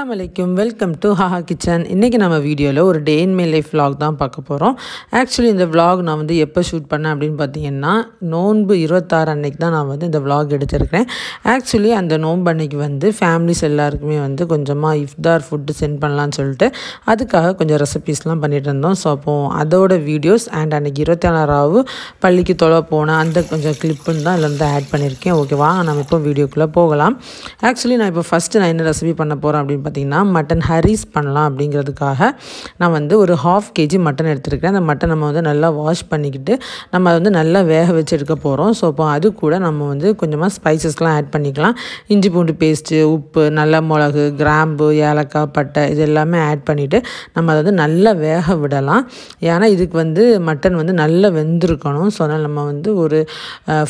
அஸ்லாம் அலைக்கும். Welcome to haha kitchen இன்றைக்கி நம்ம வீடியோவில் ஒரு day in my life vlog தான் பார்க்க போகிறோம் ஆக்சுவலி இந்த விலாக் நான் வந்து எப்போ ஷூட் பண்ணேன் அப்படின்னு பார்த்தீங்கன்னா நோன்பு இருபத்தாறு அன்னைக்கு தான் நான் வந்து இந்த விலாக் எடுத்திருக்கிறேன். ஆக்சுவலி அந்த நோன்பு அன்னைக்கு வந்து ஃபேமிலிஸ் எல்லாருக்குமே வந்து கொஞ்சமாக இஃப்தார் ஃபுட்டு சென்ட் பண்ணலான்னு சொல்லிட்டு அதுக்காக கொஞ்சம் ரெசிபீஸ்லாம் பண்ணிட்டு இருந்தோம். ஸோ அப்போ அதோட வீடியோஸ் அண்ட் அன்னைக்கு இருபத்தேழாவது பள்ளிக்கு தொலை போன அந்த கொஞ்சம் கிளிப்புன்னு தான் இதில் வந்து ஆட் பண்ணியிருக்கேன். ஓகே வாங்க நம்ம இப்போ வீடியோக்குள்ளே போகலாம். ஆக்சுவலி நான் இப்போ ஃபஸ்ட்டு நான் என்ன ரெசிபி பண்ண போகிறேன் அப்படின்னு பார்த்திங்கன்னா மட்டன் ஹரீஸ் பண்ணலாம் அப்படிங்கிறதுக்காக நான் வந்து ஒரு ஹாஃப் கேஜி மட்டன் எடுத்துருக்கேன் அந்த மட்டன் நம்ம வந்து நல்லா வாஷ் பண்ணிக்கிட்டு நம்ம அதை வந்து நல்லா வேக வச்சு எடுக்க போகிறோம் ஸோ அப்போ அது கூட நம்ம வந்து கொஞ்சமாக ஸ்பைசஸ்லாம் ஆட் பண்ணிக்கலாம். இஞ்சி பூண்டு பேஸ்ட்டு உப்பு நல்ல மிளகு கிராம்பு ஏலக்காய் பட்டை இது எல்லாமே ஆட் பண்ணிவிட்டு நம்ம அதை வந்து நல்லா வேக விடலாம். ஏன்னா இதுக்கு வந்து மட்டன் வந்து நல்லா வெந்திருக்கணும். ஸோ அதனால் நம்ம வந்து ஒரு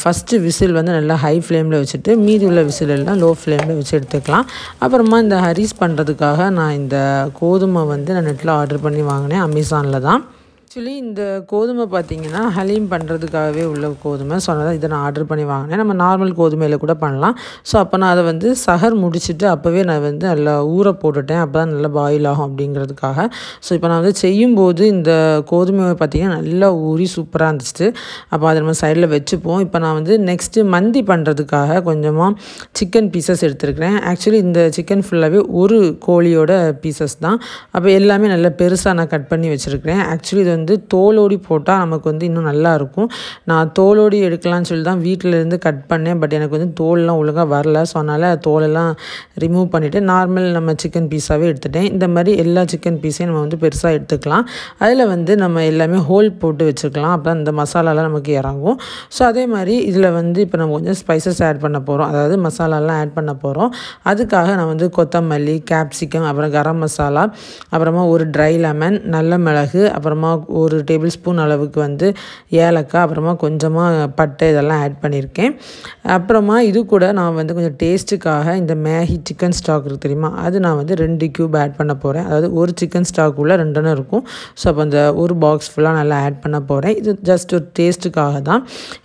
ஃபஸ்ட்டு விசில் வந்து நல்லா ஹை ஃப்ளேமில் வச்சுட்டு மீதி உள்ள விசில் எல்லாம் லோ ஃப்ளேமில் வச்சு எடுத்துக்கலாம். அப்புறமா இந்த ஹரீஸ் பண்ணுறதுக்காக நான் இந்த கோதுமை வந்து நான் நெட்டில் ஆர்டர் பண்ணி வாங்கினேன் அமேசானில் தான். ஆக்சுவலி இந்த கோதுமை பார்த்தீங்கன்னா ஹலீம் பண்ணுறதுக்காகவே உள்ள கோதுமை. ஸோ அதனால் இதை நான் ஆர்டர் பண்ணி வாங்கினேன். நம்ம நார்மல் கோதுமையில் கூட பண்ணலாம். ஸோ அப்போ நான் அதை வந்து சகர் முடிச்சுட்டு அப்போவே நான் வந்து நல்லா ஊற போட்டுட்டேன். அப்போ தான் நல்லா பாயில் ஆகும் அப்படிங்கிறதுக்காக. ஸோ இப்போ நான் வந்து செய்யும்போது இந்த கோதுமையை பார்த்தீங்கன்னா நல்லா ஊறி சூப்பராக இருந்துச்சு. அப்போ அதை நம்ம சைடில் வச்சுப்போம். இப்போ நான் வந்து நெக்ஸ்ட்டு மந்தி பண்ணுறதுக்காக கொஞ்சமாக சிக்கன் பீசஸ் எடுத்துருக்கிறேன். ஆக்சுவலி இந்த சிக்கன் ஃபுல்லாகவே ஒரு கோழியோட பீசஸ் தான். அப்போ எல்லாமே நல்லா பெருசாக நான் கட் பண்ணி வச்சுருக்கிறேன். ஆக்சுவலி இது வந்து தோலோடி போட்டால் நமக்கு வந்து இன்னும் நல்லாயிருக்கும் நான் தோலோடி எடுக்கலாம்னு சொல்லி தான் வீட்டில் இருந்து கட் பண்ணேன். பட் எனக்கு வந்து தோல்லாம் ஒழுங்காக வரல. ஸோ அதனால் தோலெல்லாம் ரிமூவ் பண்ணிவிட்டு நார்மல் நம்ம சிக்கன் பீஸாகவே எடுத்துட்டேன். இந்த மாதிரி எல்லா சிக்கன் பீஸையும் நம்ம வந்து பெருசாக எடுத்துக்கலாம். அதில் வந்து நம்ம எல்லாமே ஹோல் போட்டு வச்சுக்கலாம். அப்போ அந்த மசாலாலாம் நமக்கு இறங்கும். ஸோ அதே மாதிரி இதில் வந்து இப்போ நம்ம கொஞ்சம் ஸ்பைசஸ் ஆட் பண்ண போகிறோம் அதாவது மசாலாலாம் ஆட் பண்ண போகிறோம் அதுக்காக நான் வந்து கொத்தமல்லி கேப்சிகம் அப்புறம் கரம் மசாலா அப்புறமா ஒரு ட்ரை லெமன் நல்ல மிளகு அப்புறமா ஒரு டேபிள் ஸ்பூன் அளவுக்கு வந்து ஏலக்காய் அப்புறமா கொஞ்சமாக பட்டை இதெல்லாம் ஆட் பண்ணியிருக்கேன். அப்புறமா இது கூட நான் வந்து கொஞ்சம் டேஸ்ட்டுக்காக இந்த மேகி சிக்கன் ஸ்டாக் இருக்குது தெரியுமா? அது நான் வந்து ரெண்டு க்யூப் ஆட் பண்ண போகிறேன் அதாவது ஒரு சிக்கன் ஸ்டாக்குள்ளே ரெண்டுன்னு இருக்கும். ஸோ அப்போ அந்த ஒரு பாக்ஸ் ஃபுல்லாக நல்லா ஆட் பண்ண போகிறேன் இது ஜஸ்ட் ஒரு டேஸ்ட்டுக்காக தான்.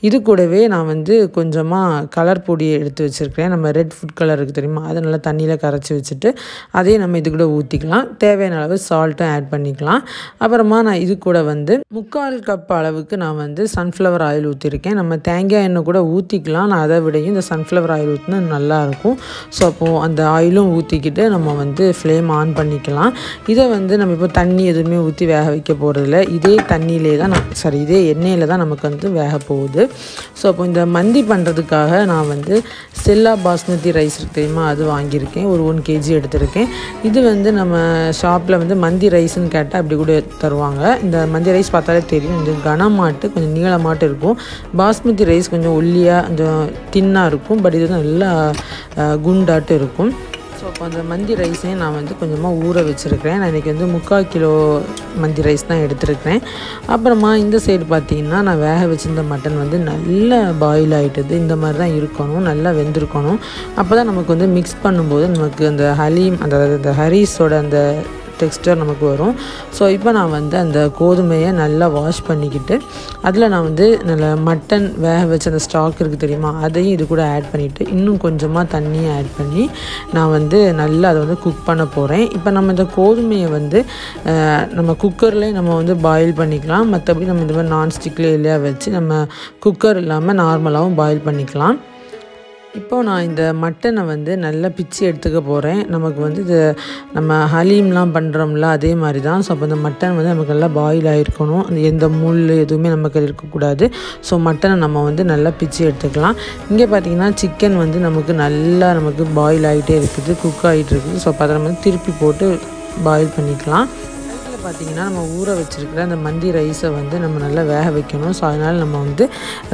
இது கூடவே நான் வந்து கொஞ்சமாக கலர் பொடியை எடுத்து வச்சுருக்கிறேன். நம்ம ரெட் ஃபுட் கலர் இருக்குது தெரியுமா? அதை நல்லா தண்ணியில் கரைச்சி வச்சுட்டு அதையும் நம்ம இது கூட ஊற்றிக்கலாம் தேவையான அளவு சால்ட்டும் ஆட் பண்ணிக்கலாம். அப்புறமா நான் இது கூட வந்து முக்கால் கப் அளவுக்கு நான் வந்து சன்ஃப்ளவர் ஆயில் ஊற்றிருக்கேன் நம்ம தேங்காய் எண்ணெய் கூட ஊற்றிக்கலாம் நான் அதை விடையும் இந்த சன்ஃப்ளவர் ஆயில் ஊற்றினா நல்லாயிருக்கும் ஸோ அப்போது அந்த ஆயிலும் ஊற்றிக்கிட்டு நம்ம வந்து ஃப்ளேம் ஆன் பண்ணிக்கலாம். இதை வந்து நம்ம இப்போ தண்ணி எதுவுமே ஊற்றி வேக வைக்க போகிறதில்ல இதே தண்ணியிலே தான் நான் சாரி இதே எண்ணெயில் தான் நமக்கு வந்து வேக போகுது. ஸோ அப்போ இந்த மந்தி பண்ணுறதுக்காக நான் வந்து செல்லா பாஸ்மதி ரைஸ் இருக்கு தெரியுமா? அது வாங்கியிருக்கேன். ஒரு ஒன் கேஜி எடுத்திருக்கேன். இது வந்து நம்ம ஷாப்பில் வந்து மந்தி ரைஸ்ன்னு கேட்டால் அப்படி கூட தருவாங்க. இந்த மந்தி ரைஸ் பார்த்தாலே தெரியும். கொஞ்சம் கனமாட்டு கொஞ்சம் நீளமாட்டு இருக்கும். பாஸ்மதி ரைஸ் கொஞ்சம் ஒல்லியாக கொஞ்சம் தின்னாக இருக்கும். பட் இது நல்லா குண்டாட்டு இருக்கும். ஸோ அப்போ அந்த மந்தி ரைஸையும் நான் வந்து கொஞ்சமாக ஊற வச்சுருக்கிறேன். நான் இன்றைக்கி வந்து முக்கால் கிலோ மந்தி ரைஸ் தான் எடுத்துருக்கிறேன். அப்புறமா இந்த சைடு பார்த்தீங்கன்னா நான் வேக வச்சிருந்த மட்டன் வந்து நல்லா பாயில் ஆகிட்டது இந்த மாதிரி தான் இருக்கணும். நல்லா வெந்திருக்கணும். அப்போ தான் நமக்கு வந்து மிக்ஸ் பண்ணும்போது நமக்கு அந்த ஹலீம் அந்த அந்த ஹரீஸோட அந்த டெக்ஸ்டர் நமக்கு வரும். ஸோ இப்போ நான் வந்து அந்த கோதுமையை நல்லா வாஷ் பண்ணிக்கிட்டு அதில் நான் வந்து நல்ல மட்டன் வேக வச்ச அந்த ஸ்டாக் இருக்குது தெரியுமா? அதையும் இது கூட ஆட் பண்ணிவிட்டு இன்னும் கொஞ்சமாக தண்ணியை ஆட் பண்ணி நான் வந்து நல்லா அதை வந்து குக் பண்ண போகிறேன் இப்போ நம்ம இந்த கோதுமையை வந்து நம்ம குக்கர்லேயே நம்ம வந்து பாயில் பண்ணிக்கலாம். மற்றபடி நம்ம இந்த மாதிரி நான்ஸ்டிக்லேயே இல்லையா வச்சு நம்ம குக்கர் இல்லாமல் நார்மலாகவும் பாயில் பண்ணிக்கலாம். இப்போ நான் இந்த மட்டனை வந்து நல்லா பிச்சு எடுத்துக்க போகிறேன் நமக்கு வந்து இது நம்ம ஹலீம்லாம் பண்ணுறோம்ல அதே மாதிரி தான் ஸோ அப்போ இந்த மட்டன் வந்து நமக்கு நல்லா பாயில் ஆகிருக்கணும் எந்த முள் எதுவுமே நமக்கு இருக்கக்கூடாது. ஸோ மட்டனை நம்ம வந்து நல்லா பிச்சு எடுத்துக்கலாம். இங்கே பார்த்திங்கன்னா சிக்கன் வந்து நமக்கு நல்லா நமக்கு பாயில் ஆகிட்டே இருக்குது குக் ஆகிட்டு இருக்குது. ஸோ அப்போ அதை நம்ம திருப்பி போட்டு பாயில் பண்ணிக்கலாம். பார்த்திங்கன்னா நம்ம ஊற வச்சுருக்கிற அந்த மந்தி ரைஸை வந்து நம்ம நல்லா வேக வைக்கணும். ஸோ அதனால் நம்ம வந்து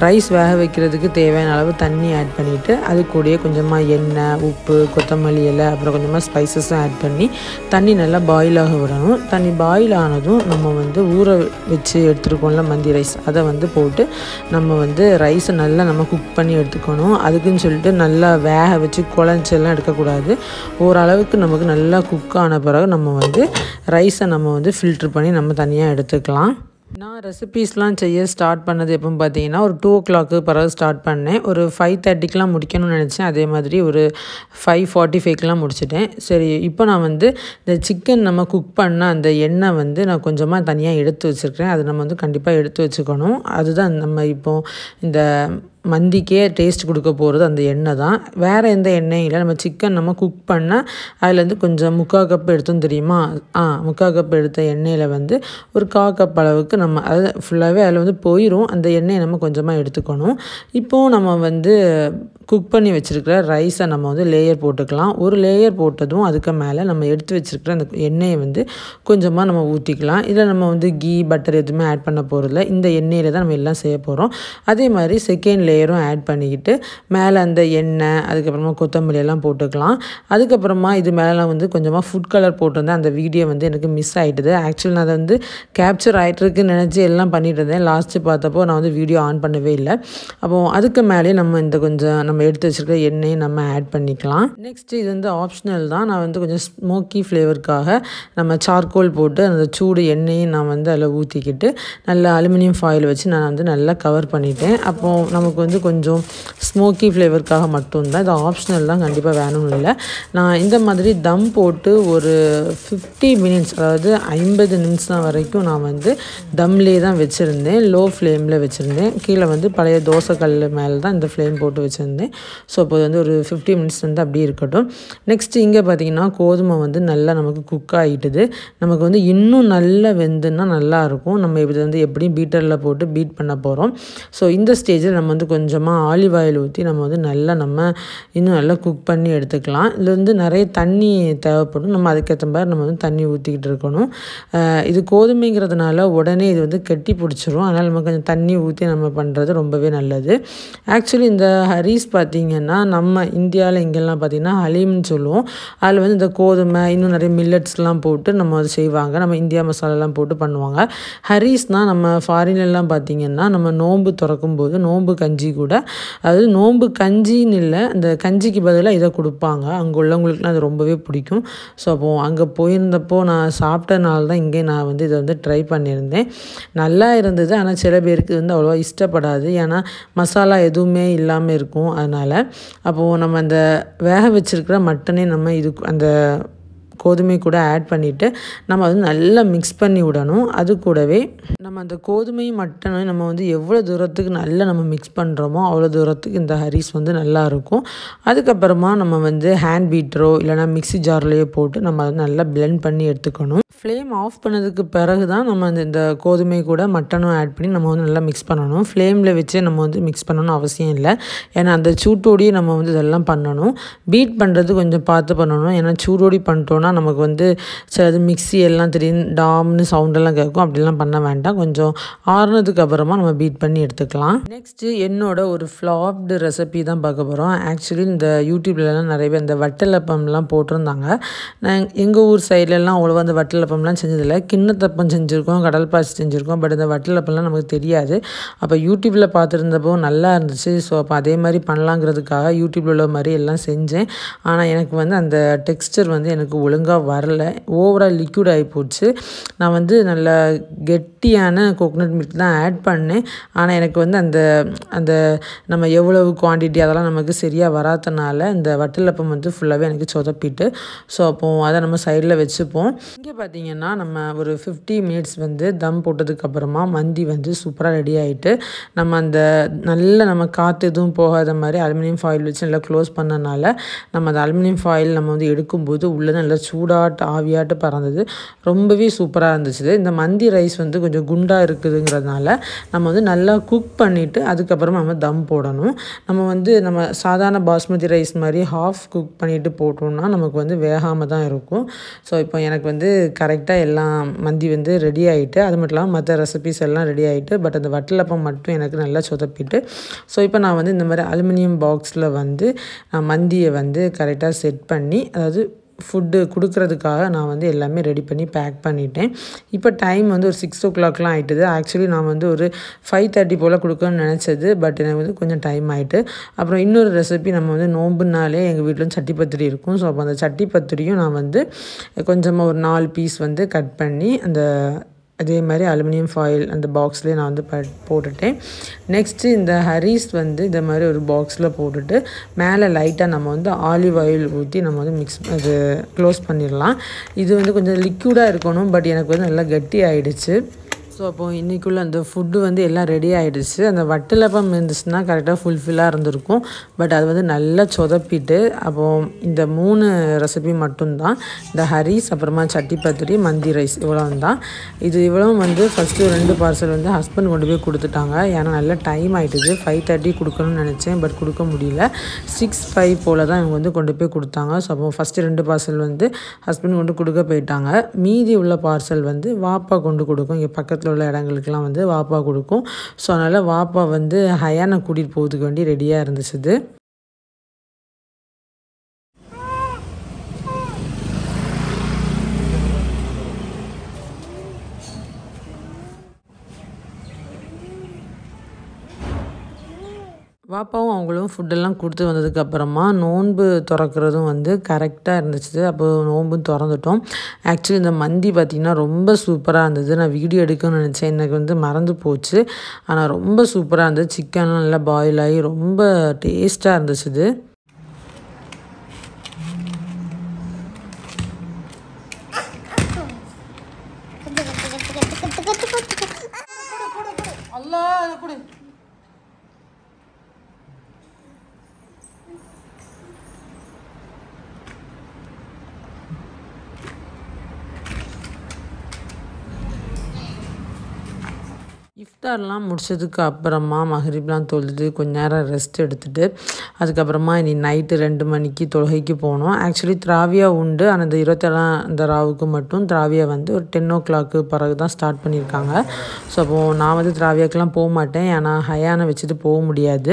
ரைஸ் வேக வைக்கிறதுக்கு தேவையான அளவு தண்ணி ஆட் பண்ணிவிட்டு அது கூடயே கொஞ்சமாக எண்ணெய் உப்பு கொத்தமல்லி இலை அப்புறம் கொஞ்சமாக ஸ்பைசஸும் ஆட் பண்ணி தண்ணி நல்லா பாயில் ஆக விடணும். தண்ணி பாயில் ஆனதும் நம்ம வந்து ஊற வச்சு எடுத்துருக்கோம்ல மந்தி ரைஸ் அதை வந்து போட்டு நம்ம வந்து ரைஸை நல்லா நம்ம குக் பண்ணி எடுத்துக்கணும். அதுக்குன்னு சொல்லிட்டு நல்லா வேக வச்சு குழஞ்செல்லாம் எடுக்கக்கூடாது. ஓரளவுக்கு நமக்கு நல்லா குக் ஆன பிறகு நம்ம வந்து ரைஸை நம்ம வந்து ஃபில்ட்ரு பண்ணி நம்ம தனியாக எடுத்துக்கலாம். நான் ரெசிபீஸ்லாம் செய்ய ஸ்டார்ட் பண்ணது எப்போ பார்த்தீங்கன்னா ஒரு டூ ஓ கிளாக்கு பிறகு ஸ்டார்ட் பண்ணேன். ஒரு ஃபைவ் தேர்ட்டிக்கெலாம் முடிக்கணும்னு நினச்சேன். அதே மாதிரி ஒரு ஃபைவ் ஃபார்ட்டி ஃபைவ்க்கெலாம் முடிச்சிட்டேன். சரி இப்போ நான் வந்து இந்த சிக்கன் நம்ம குக் பண்ண அந்த எண்ணெய் வந்து நான் கொஞ்சமாக தனியாக எடுத்து வச்சுருக்கிறேன். அது நம்ம வந்து கண்டிப்பாக எடுத்து வச்சுக்கணும். அதுதான் நம்ம இப்போது இந்த மந்திக்கே டேஸ்ட் கொடுக்க போகிறது அந்த எண்ணெய் தான். வேறு எந்த எண்ணெயும் இல்லை. நம்ம சிக்கன் நம்ம குக் பண்ணால் அதுலேருந்து கொஞ்சம் முக்கால் கப் எடுத்தோம் தெரியுமா? ஆ முக்கால் கப் எடுத்த எண்ணெயில் வந்து ஒரு கா கப் அளவுக்கு நம்ம அது ஃபுல்லாகவே அதில் வந்து போயிடும் அந்த எண்ணெயை நம்ம கொஞ்சமாக எடுத்துக்கணும். இப்போது நம்ம வந்து குக் பண்ணி வச்சுருக்கிற ரைஸை நம்ம வந்து லேயர் போட்டுக்கலாம். ஒரு லேயர் போட்டதும் அதுக்கு மேலே நம்ம எடுத்து வச்சுருக்கிற அந்த எண்ணெயை வந்து கொஞ்சமாக நம்ம ஊற்றிக்கலாம் இதில் நம்ம வந்து கீ பட்டர் எதுவுமே ஆட் பண்ண போகிறதில்ல இந்த எண்ணெயில் தான் நம்ம எல்லாம் செய்ய போகிறோம் அதே மாதிரி செகண்ட் லேயரும் ஆட் பண்ணிக்கிட்டு மேலே அந்த எண்ணெய் அதுக்கப்புறமா கொத்தமல்லி எல்லாம் போட்டுக்கலாம். அதுக்கப்புறமா இது மேலே வந்து கொஞ்சமாக ஃபுட் கலர் போட்டிருந்தேன் அந்த வீடியோ வந்து எனக்கு மிஸ் ஆகிட்டுது ஆக்சுவலி நான் அதை வந்து கேப்சர் ஆகிட்டுருக்குன்னு நினச்சி எல்லாம் பண்ணிட்டு இருந்தேன். லாஸ்ட்டு பார்த்தப்போ நான் வந்து வீடியோ ஆன் பண்ணவே இல்லை. அப்போது அதுக்கு மேலே நம்ம இந்த கொஞ்சம் நம்ம எடுத்து வச்சுருக்க எண்ணெயை நம்ம ஆட் பண்ணிக்கலாம். நெக்ஸ்ட் இது வந்து ஆப்ஷனல் தான். நான் வந்து கொஞ்சம் ஸ்மோக்கி ஃப்ளேவருக்காக நம்ம சார்கோல் போட்டு அந்த சூடு எண்ணெயும் நான் வந்து அதில் ஊற்றிக்கிட்டு நல்ல அலுமினியம் ஃபாயில் வச்சு நான் வந்து நல்லா கவர் பண்ணிட்டேன். அப்போது நமக்கு வந்து கொஞ்சம் ஸ்மோக்கி ஃப்ளேவருக்காக மட்டும்தான். இது ஆப்ஷனல் தான் கண்டிப்பாக வேணும்னு இல்லை. நான் இந்த மாதிரி தம் போட்டு ஒரு ஃபிஃப்டி மினிட்ஸ் அதாவது ஐம்பது நிமிஷம் வரைக்கும் நான் வந்து தம்லே தான் வச்சுருந்தேன். லோ ஃப்ளேமில் வச்சுருந்தேன். கீழே வந்து பழைய தோசைக்கல் மேலே தான் இந்த ஃப்ளேம் போட்டு வச்சுருந்தேன். ஸோ இப்போ வந்து ஒரு ஃபிஃப்டி மினிட்ஸ் வந்து அப்படியே இருக்கட்டும். நெக்ஸ்ட்டு இங்கே பார்த்தீங்கன்னா கோதுமை வந்து நல்லா நமக்கு குக் ஆகிட்டுது நமக்கு வந்து இன்னும் நல்லா வெந்துன்னா நல்லாயிருக்கும் நம்ம இது வந்து எப்படியும் பீட்டரில் போட்டு பீட் பண்ண போகிறோம் ஸோ இந்த ஸ்டேஜில் நம்ம வந்து கொஞ்சமாக ஆலிவ் ஆயில் ஊற்றி நம்ம வந்து நல்லா நம்ம இன்னும் நல்லா குக் பண்ணி எடுத்துக்கலாம். இதில் வந்து நிறைய தண்ணி தேவைப்படும். நம்ம அதுக்கேற்ற மாதிரி நம்ம வந்து தண்ணி ஊற்றிக்கிட்டு இருக்கணும். இது கோதுமைங்கிறதுனால உடனே இது வந்து கெட்டி பிடிச்சிரும். அதனால் நம்ம கொஞ்சம் தண்ணி ஊற்றி நம்ம பண்ணுறது ரொம்பவே நல்லது. ஆக்சுவலி இந்த ஹரீஸ் பார்த்திங்கன்னா நம்ம இந்தியாவில் இங்கெல்லாம் பார்த்திங்கன்னா ஹலீம்னு சொல்லுவோம். அதில் வந்து இந்த கோதுமை இன்னும் நிறைய மில்லட்ஸ்லாம் போட்டு நம்ம அது செய்வாங்க. நம்ம இந்தியா மசாலாலாம் போட்டு பண்ணுவாங்க. ஹரீஸ்னால் நம்ம ஃபாரின்லாம் பார்த்திங்கன்னா நம்ம நோன்பு திறக்கும் போது நோன்பு கஞ்சி கூட. அதாவது நோன்பு கஞ்சின்னு இல்லை அந்த கஞ்சிக்கு பதிலாக இதை கொடுப்பாங்க. அங்கே உள்ளவங்களுக்குலாம் அது ரொம்பவே பிடிக்கும். ஸோ அப்போ அங்கே போயிருந்தப்போ நான் சாப்பிட்டனால தான் இங்கே நான் வந்து இதை வந்து ட்ரை பண்ணியிருந்தேன். நல்லா இருந்தது. ஆனால் சில பேருக்கு வந்து அவ்வளோவா இஷ்டப்படாது. ஏன்னா மசாலா எதுவுமே இல்லாமல் இருக்கும். அதனால் அப்போது நம்ம அந்த வேக வச்சுருக்கிற மட்டனே நம்ம இது அந்த கோதுமை கூட ஆட் பண்ணிவிட்டு நம்ம வந்து நல்லா மிக்ஸ் பண்ணி விடணும். அது கூடவே நம்ம அந்த கோதுமையும் மட்டனும் நம்ம வந்து எவ்வளோ தூரத்துக்கு நல்லா நம்ம மிக்ஸ் பண்ணுறோமோ அவ்வளோ தூரத்துக்கு இந்த ஹரிஸ் வந்து நல்லாயிருக்கும் அதுக்கப்புறமா நம்ம வந்து ஹேண்ட் பீட்டரோ இல்லைனா மிக்ஸி ஜார்லேயோ போட்டு நம்ம அதை நல்லா பிளெண்ட் பண்ணி எடுத்துக்கணும். ஃப்ளேம் ஆஃப் பண்ணதுக்கு பிறகு தான் நம்ம அந்த இந்த கோதுமை கூட மட்டனும் ஆட் பண்ணி நம்ம வந்து நல்லா மிக்ஸ் பண்ணணும். ஃப்ளேமில் வச்சே நம்ம வந்து மிக்ஸ் பண்ணணும் அவசியம் இல்லை. ஏன்னா அந்த சூட்டோடையே நம்ம வந்து இதெல்லாம் பண்ணணும். பீட் பண்ணுறது கொஞ்சம் பார்த்து பண்ணணும். ஏன்னா சூடோடி பண்ணிட்டோன்னா நமக்கு வந்து சிலது மிக்ஸி எல்லாம் திடீர்னு டாம்னு சவுண்டெல்லாம் கேட்கும். அப்படிலாம் பண்ண வேண்டாம். கொஞ்சம் ஆறுனதுக்கு அப்புறமா நம்ம பீட் பண்ணி எடுத்துக்கலாம். நெக்ஸ்ட்டு என்னோட ஒரு ஃப்ளாப்டு ரெசிபி தான் பார்க்க போகிறோம் ஆக்சுவலி இந்த யூடியூப்லலாம் நிறைய பேர் இந்த வட்டலப்பம்லாம் போட்டிருந்தாங்க. நான் எங்கள் ஊர் சைட்லலாம் அவ்வளோவா அந்த வட்டலப்பம்லாம் செஞ்சதில்லை. கிண்ணத்தப்பம் செஞ்சுருக்கோம் கடல் பாசி செஞ்சுருக்கோம் பட் இந்த வட்டலப்பம்லாம் நமக்கு தெரியாது. அப்போ யூடியூப்பில் பார்த்துருந்தப்போ நல்லா இருந்துச்சு. ஸோ அப்போ அதே மாதிரி பண்ணலாங்கிறதுக்காக யூடியூப்பில் உள்ள மாதிரி எல்லாம் செஞ்சேன். ஆனால் எனக்கு வந்து அந்த டெக்ஸ்டர் வந்து எனக்கு ஒழுங்காக வரல. ஓவராக லிக்விட் ஆகி போச்சு. நான் வந்து நல்லா கெட்டியான கோகோனட் மில்க் தான் ஆட் பண்ணேன். ஆனால் எனக்கு வந்து அந்த அந்த நம்ம எவ்வளவு குவான்டிட்டி அதெல்லாம் நமக்கு சரியாக வராதனால இந்த வட்டலப்பம் வந்து ஃபுல்லாகவே எனக்கு சொதப்பிட்டு. ஸோ அப்போது அதை நம்ம சைடில் வச்சுப்போம். இங்கே பார்த்தீங்கன்னா நம்ம ஒரு ஃபிஃப்டி மினிட்ஸ் வந்து தம் போட்டதுக்கப்புறமா மந்தி வந்து சூப்பராக ரெடி ஆகிட்டு நம்ம அந்த நல்ல நம்ம காற்று எதுவும் போகாத மாதிரி அலுமினியம் ஃபாயில் வச்சு நல்லா க்ளோஸ் பண்ணனால நம்ம அந்த அலுமினியம் ஃபாயில் நம்ம வந்து எடுக்கும்போது உள்ளே நல்லா சூடாட்டு ஆவியாட்டு பறந்தது. ரொம்பவே சூப்பராக இருந்துச்சு இந்த மந்தி ரைஸ் வந்து கொஞ்சம் குண்டாக இருக்குதுங்கிறதுனால நம்ம வந்து நல்லா குக் பண்ணிவிட்டு அதுக்கப்புறமா நம்ம தம் போடணும். நம்ம வந்து நம்ம சாதாரண பாஸ்மதி ரைஸ் மாதிரி ஹாஃப் குக் பண்ணிவிட்டு போட்டோம்னா நமக்கு வந்து வேகாமல் தான் இருக்கும். ஸோ இப்போ எனக்கு வந்து கரெக்டாக எல்லாம் மந்தி வந்து ரெடி ஆகிட்டு அது மட்டும் இல்லாமல் மற்ற ரெசிபிஸ் எல்லாம் ரெடி ஆகிட்டு பட் அந்த வட்டலப்பம் மட்டும் எனக்கு நல்லா சொதப்பிட்டு ஸோ இப்போ நான் வந்து இந்த மாதிரி அலுமினியம் பாக்ஸில் வந்து மந்தியை வந்து கரெக்டாக செட் பண்ணி அதாவது ஃபுட்டு கொடுக்கறதுக்காக நான் வந்து எல்லாமே ரெடி பண்ணி பேக் பண்ணிட்டேன். இப்போ டைம் வந்து ஒரு சிக்ஸ் ஓ கிளாக்லாம் ஆகிட்டுது ஆக்சுவலி நான் வந்து ஒரு ஃபைவ் தேர்ட்டி போல் கொடுக்கணும்னு நினச்சது. பட் எனக்கு வந்து கொஞ்சம் டைம் ஆகிட்டு அப்புறம் இன்னொரு ரெசிபி நம்ம வந்து நோம்புனாலே எங்கள் வீட்டில் சட்டி பத்திரி இருக்கும். ஸோ அப்போ அந்த சட்டி பத்திரியும் நான் வந்து கொஞ்சமாக ஒரு நாலு பீஸ் வந்து கட் பண்ணி அந்த அதே மாதிரி அலுமினியம் ஃபாயில் அந்த பாக்ஸ்லேயே நான் வந்து ப போட்டுட்டேன். நெக்ஸ்ட்டு இந்த ஹரீஸ் வந்து இந்த மாதிரி ஒரு பாக்ஸில் போட்டுட்டு மேலே லைட்டாக நம்ம வந்து ஆலிவ் ஆயில் ஊற்றி நம்ம வந்து மிக்ஸ் அது க்ளோஸ் பண்ணிடலாம். இது வந்து கொஞ்சம் லிக்யூடாக இருக்கணும் பட் எனக்கு வந்து நல்லா கட்டி ஆகிடுச்சு ஸோ அப்போது இன்றைக்குள்ள அந்த ஃபுட்டு வந்து எல்லாம் ரெடி ஆகிடுச்சு அந்த வட்டலப்பம் இருந்துச்சுன்னா கரெக்டாக ஃபுல்ஃபில்லாக இருந்திருக்கும். பட் அது வந்து நல்லா சொதப்பிட்டு அப்போது இந்த மூணு ரெசிபி மட்டும்தான். இந்த ஹரிஸ் அப்புறமா சட்டி பத்திரி மந்தி ரைஸ் இவ்வளோ தான் இது இவ்வளோ வந்து ஃபஸ்ட்டு ரெண்டு பார்சல் வந்து ஹஸ்பண்ட் கொண்டு போய் கொடுத்துட்டாங்க. ஏன்னா நல்ல டைம் ஆகிட்டுது ஃபைவ் தேர்ட்டி கொடுக்கணும்னு நினச்சேன் பட் கொடுக்க முடியல. சிக்ஸ் ஃபைவ் போல் தான் இவங்க வந்து கொண்டு போய் கொடுத்தாங்க. ஸோ அப்போ ஃபஸ்ட்டு ரெண்டு பார்சல் வந்து ஹஸ்பண்ட் கொண்டு கொடுக்க போயிட்டாங்க. மீதி உள்ள பார்சல் வந்து வாப்பா கொண்டு கொடுக்கும். இங்கே பக்கத்தில் உள்ள இடங்களுக்கெல்லாம் வந்து வாப்பா கொடுக்கும். ஸோ அதனால் வாப்பா வந்து ஹயானை கூட்டிகிட்டு போகிறதுக்கு வேண்டி ரெடியாக இருந்துச்சு வாப்பாவும் அவங்களும் ஃபுட்டெல்லாம் கொடுத்து வந்ததுக்கப்புறமா நோன்பு திறக்கிறதும் வந்து கரெக்டாக இருந்துச்சு. அப்போ நோன்பும் திறந்துட்டோம். ஆக்சுவலி இந்த மந்தி பார்த்திங்கன்னா ரொம்ப சூப்பராக இருந்தது. நான் வீடியோ எடுக்கணும்னு நினச்சேன். எனக்கு வந்து மறந்து போச்சு. ஆனால் ரொம்ப சூப்பராக இருந்தது. சிக்கன்லாம் நல்லா பாயில் ஆகி ரொம்ப டேஸ்ட்டாக இருந்துச்சு இது அல்லா கொடு இஃப்தார்லாம் முடிச்சதுக்கு அப்புறமா மஹரிப்லாம் தொழுது கொஞ்ச நேரம் ரெஸ்ட் எடுத்துட்டு அதுக்கப்புறமா இனி நைட்டு ரெண்டு மணிக்கு தொழுகைக்கு போனோம். ஆக்சுவலி திராவியா உண்டு. ஆனால் இந்த இருபத்தேழாம் அந்த ராவுக்கு மட்டும் திராவியா வந்து ஒரு டென் ஓ கிளாக்கு பிறகு தான் ஸ்டார்ட் பண்ணியிருக்காங்க. ஸோ அப்போது நான் வந்து திராவியாக்கெலாம் போக மாட்டேன். ஏன்னா ஹயானை வச்சுட்டு போக முடியாது.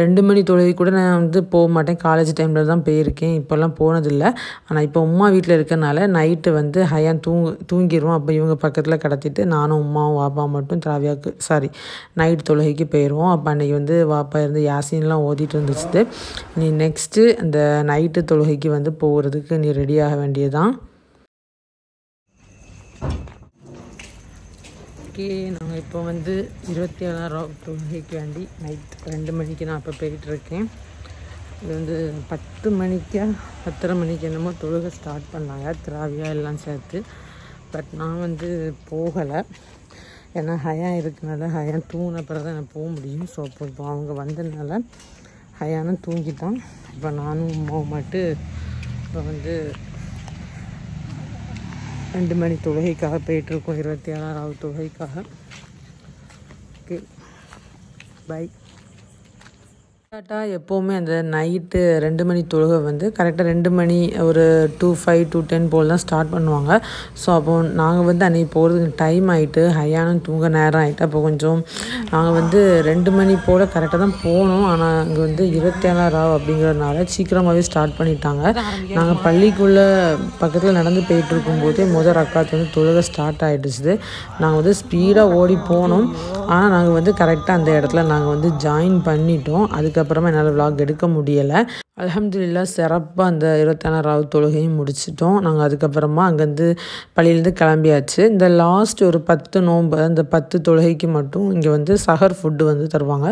ரெண்டு மணி தொழுகை கூட நான் வந்து போக மாட்டேன். காலேஜ் டைமில் தான் போயிருக்கேன். இப்போல்லாம் போனதில்லை. ஆனால் இப்போ உமா வீட்டில் இருக்கனால நைட்டு வந்து ஹயான் தூங்கு தூங்கிடுவோம் அப்போ இவங்க பக்கத்தில் கடத்திட்டு நானும் உமாவும் வாப்பா மட்டும் திராவியாவுக்கு சாரி நைட் தொழுகைக்கு போயிடுவோம் அப்போ அன்றைக்கி வந்து வாப்பா இருந்து யாசின்லாம் ஓதிட்டு இருந்துச்சு நீ நெக்ஸ்ட்டு அந்த நைட்டு தொழுகைக்கு வந்து போகிறதுக்கு நீ ரெடி ஆக வேண்டியதான் ஓகே நாங்கள் இப்போ வந்து இருபத்தி ஏழாயிரம் தொழுகைக்கு வேண்டி நைட் ரெண்டு மணிக்கு நான் இப்போ போயிட்டுருக்கேன் இது வந்து பத்து மணிக்கா பத்தரை மணிக்கு என்னமோ தொழுகை ஸ்டார்ட் பண்ணாங்க. திராவியா எல்லாம் சேர்த்து. பட் நான் வந்து போகலை. ஏன்னா ஹயா இருக்கனால ஹயான் தூங்கின பிறகு தான் நான் போக முடியும். ஸோ அப்போ இப்போ அவங்க வந்ததுனால ஹயானும் தூங்கிட்டான் இப்போ நானும் அம்மாவும் மட்டும் இப்போ வந்து ரெண்டு மணி தொகைக்காக போயிட்டுருக்கோம். இருபத்தி ஏழாறாவது தொகைக்காக ஓகே பை டாட்டா எப்போவுமே அந்த நைட்டு ரெண்டு மணி தொழுகை வந்து கரெக்டாக ரெண்டு மணி ஒரு டூ ஃபைவ் டூ டென் போல் தான் ஸ்டார்ட் பண்ணுவாங்க. ஸோ அப்போ நாங்கள் வந்து அன்றைக்கி போகிறதுக்கு டைம் ஆகிட்டு ஹையானும் தூங்க நேரம் ஆகிட்டு அப்போ கொஞ்சம் நாங்கள் வந்து ரெண்டு மணி போல் கரெக்டாக தான் போனோம். ஆனால் அங்கே வந்து இருபத்தேழாம் ராவ் அப்படிங்கிறதுனால சீக்கிரமாகவே ஸ்டார்ட் பண்ணிட்டாங்க. நாங்கள் பள்ளிக்குள்ளே பக்கத்தில் நடந்து போயிட்டு இருக்கும்போதே முதல் ரக்காத்து வந்து தொழுகை ஸ்டார்ட் ஆகிடுச்சு நாங்கள் வந்து ஸ்பீடாக ஓடி போனோம். ஆனால் நாங்கள் வந்து கரெக்டாக அந்த இடத்துல நாங்கள் வந்து ஜாயின் பண்ணிட்டோம். அதுக்கு அதுக்கப்புறமா என்னால் விலாக் எடுக்க முடியலை. அலமதுல்லா சிறப்பாக அந்த இருபத்தாறாவது தொழுகையும் முடிச்சிட்டோம். நாங்கள் அதுக்கப்புறமா அங்கேருந்து பள்ளியிலேருந்து கிளம்பியாச்சு. இந்த லாஸ்ட் ஒரு பத்து நோன்பு அந்த பத்து தொழுகைக்கு மட்டும் இங்கே வந்து சஹர் ஃபுட்டு வந்து தருவாங்க.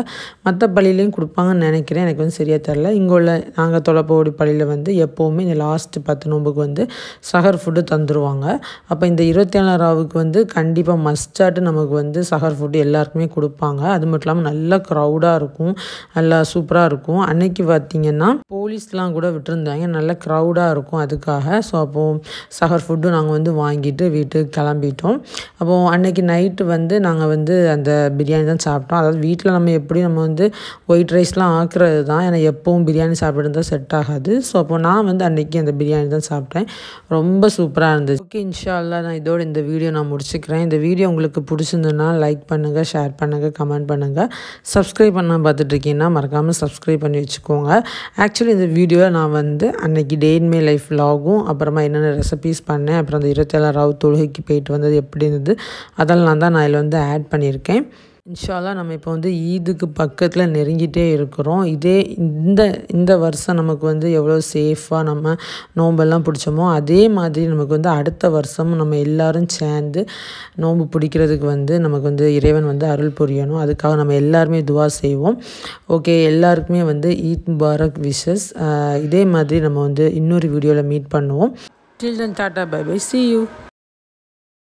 மற்ற பள்ளியிலையும் கொடுப்பாங்கன்னு நினைக்கிறேன். எனக்கு வந்து சரியாக தெரில இங்கே உள்ள நாங்கள் தொலைப்போடி பள்ளியில் வந்து எப்போவுமே இந்த லாஸ்ட்டு பத்து நோம்புக்கு வந்து சஹர் ஃபுட்டு தந்துடுவாங்க அப்போ இந்த இருபத்தேழாறாவுக்கு வந்து கண்டிப்பாக மஸ்டாட்டு நமக்கு வந்து சஹர் ஃபுட்டு எல்லாருக்குமே கொடுப்பாங்க. அது மட்டும் இல்லாமல் நல்லா க்ரௌடாக இருக்கும். நல்லா சூப்பராக இருக்கும். அன்னைக்கு பார்த்திங்கன்னா போலீஸ்லாம் கூட விட்டுருந்தாங்க. நல்ல க்ரௌடாக இருக்கும் அதுக்காக. ஸோ அப்போது சஹர் ஃபுட்டும் நாங்கள் வந்து வாங்கிட்டு வீட்டுக்கு கிளம்பிட்டோம். அப்போது அன்னைக்கு நைட்டு வந்து நாங்கள் வந்து அந்த பிரியாணி தான் சாப்பிட்டோம். அதாவது வீட்டில் நம்ம எப்படி நம்ம வந்து ஒயிட் ரைஸ்லாம் ஆக்குறது தான். ஏன்னா எப்பவும் பிரியாணி சாப்பிட்டு தான் செட் ஆகாது. ஸோ அப்போ நான் வந்து அன்னைக்கு அந்த பிரியாணி தான் சாப்பிட்டேன். ரொம்ப சூப்பராக இருந்துச்சு. ஓகே இன்ஷால்லா நான் இதோட இந்த வீடியோ நான் முடிச்சுக்கிறேன். இந்த வீடியோ உங்களுக்கு பிடிச்சிருந்ததுன்னா லைக் பண்ணுங்கள் ஷேர் பண்ணுங்கள் கமெண்ட் பண்ணுங்கள் சப்ஸ்கிரைப் பண்ண பார்த்துட்ருக்கீங்கன்னா மறக்காமல் சப்ஸ்கிரைப் பண்ணி வச்சுக்கோங்க. ஆக்சுவலி இந்த வீடியோவில் நான் வந்து அன்றைக்கி டே இன் மை லைஃப் லாகும் அப்புறமா என்னென்ன ரெசிபீஸ் பண்ணேன் அப்புறம் அந்த இருபத்தேழாவது தொழுகைக்கு போயிட்டு வந்தது எப்படி இருந்தது அதெல்லாம் தான் நான் இதில் வந்து ஆட் பண்ணியிருக்கேன். இன்ஷால்லா நம்ம இப்போ வந்து ஈதுக்கு பக்கத்தில் நெருங்கிட்டே இருக்கிறோம். இதே இந்த இந்த வருஷம் நமக்கு வந்து எவ்வளோ சேஃபாக நம்ம நோம்பெல்லாம் பிடிச்சோமோ அதே மாதிரி நமக்கு வந்து அடுத்த வருஷமும் நம்ம எல்லாரும் சேர்ந்து நோன்பு பிடிக்கிறதுக்கு வந்து நமக்கு வந்து இறைவன் வந்து அருள் புரியணும். அதுக்காக நம்ம எல்லாருமே துவா செய்வோம். ஓகே எல்லாருக்குமே வந்து ஈத் முபாரக் விஷஸ் இதே மாதிரி நம்ம வந்து இன்னொரு வீடியோவில் மீட் பண்ணுவோம். Children tata bye bye see you